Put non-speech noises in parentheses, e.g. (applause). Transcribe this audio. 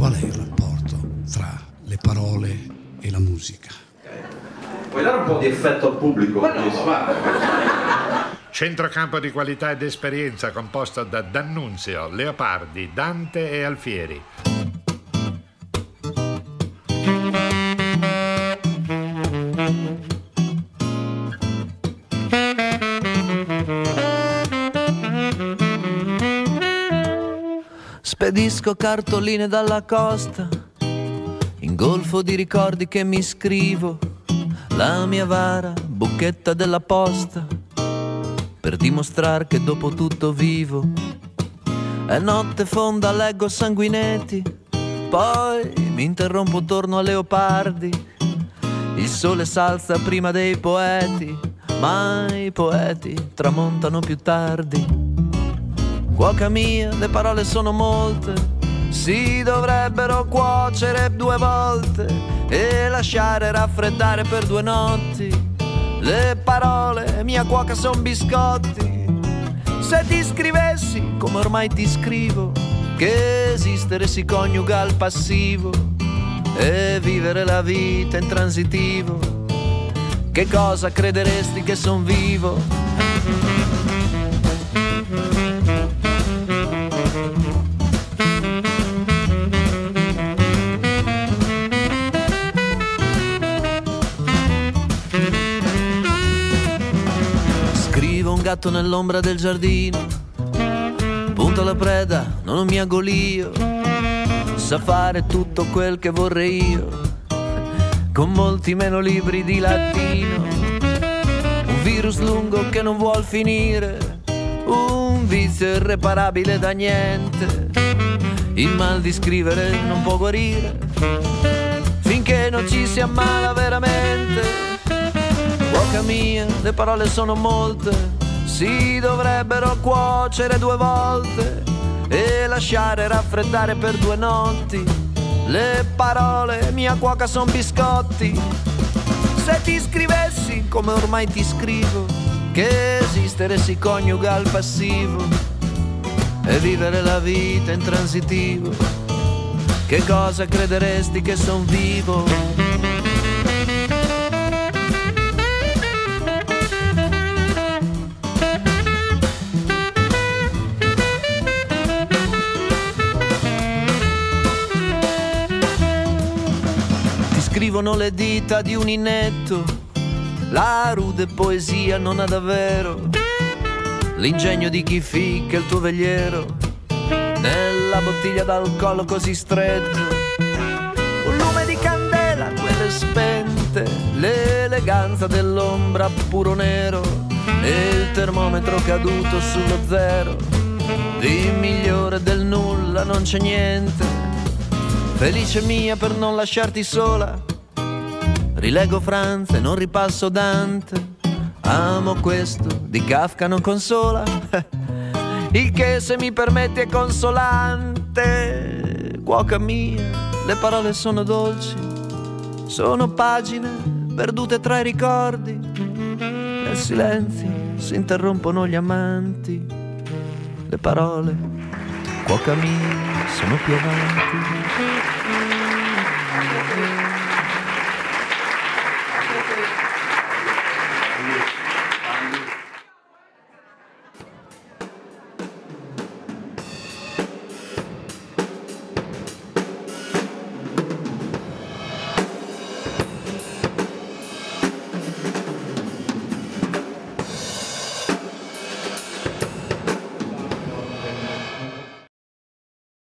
qual è il rapporto tra le parole e la musica? Puoi dare un po' di effetto al pubblico? Ma no, va. Centrocampo di qualità ed esperienza composto da D'Annunzio, Leopardi, Dante e Alfieri. Spedisco cartoline dalla costa, in golfo di ricordi che mi scrivo, la mia vara bucchetta della posta, per dimostrare che dopo tutto vivo. È notte fonda, leggo sanguinetti, poi mi interrompo torno a Leopardi. Il sole s'alza prima dei poeti, ma i poeti tramontano più tardi. Cuoca mia, le parole sono molte, si dovrebbero cuocere due volte e lasciare raffreddare per due notti. Le parole, mia cuoca, son biscotti. Se ti scrivessi, come ormai ti scrivo, che esistere si coniuga al passivo e vivere la vita in transitivo, che cosa crederesti che son vivo? Gatto nell'ombra del giardino, punto alla preda, non ho mia golio, sa fare tutto quel che vorrei io, con molti meno libri di latino, un virus lungo che non vuol finire, un vizio irreparabile da niente, il mal di scrivere non può guarire, finché non ci si ammala veramente. Cuoca mia, le parole sono molte, si dovrebbero cuocere due volte e lasciare raffreddare per due notti. Le parole, mia cuoca, son biscotti. Se ti scrivessi come ormai ti scrivo, che esistere si coniuga al passivo e vivere la vita in transitivo, che cosa crederesti che son vivo? Scrivono le dita di un inetto, la rude poesia non ha davvero l'ingegno di chi ficca il tuo vegliero nella bottiglia dal collo così stretto. Un lume di candela, quelle spente, l'eleganza dell'ombra puro nero e il termometro caduto sullo zero. Di migliore del nulla non c'è niente. Felice mia per non lasciarti sola. Rilego Franz e non ripasso Dante. Amo questo, di Kafka non consola. (laughs) Il che se mi permetti è consolante. Cuoca mia, le parole sono dolci. Sono pagine perdute tra i ricordi. Nel silenzio si interrompono gli amanti. Le parole, cuoca mia, sono più avanti. Gracias.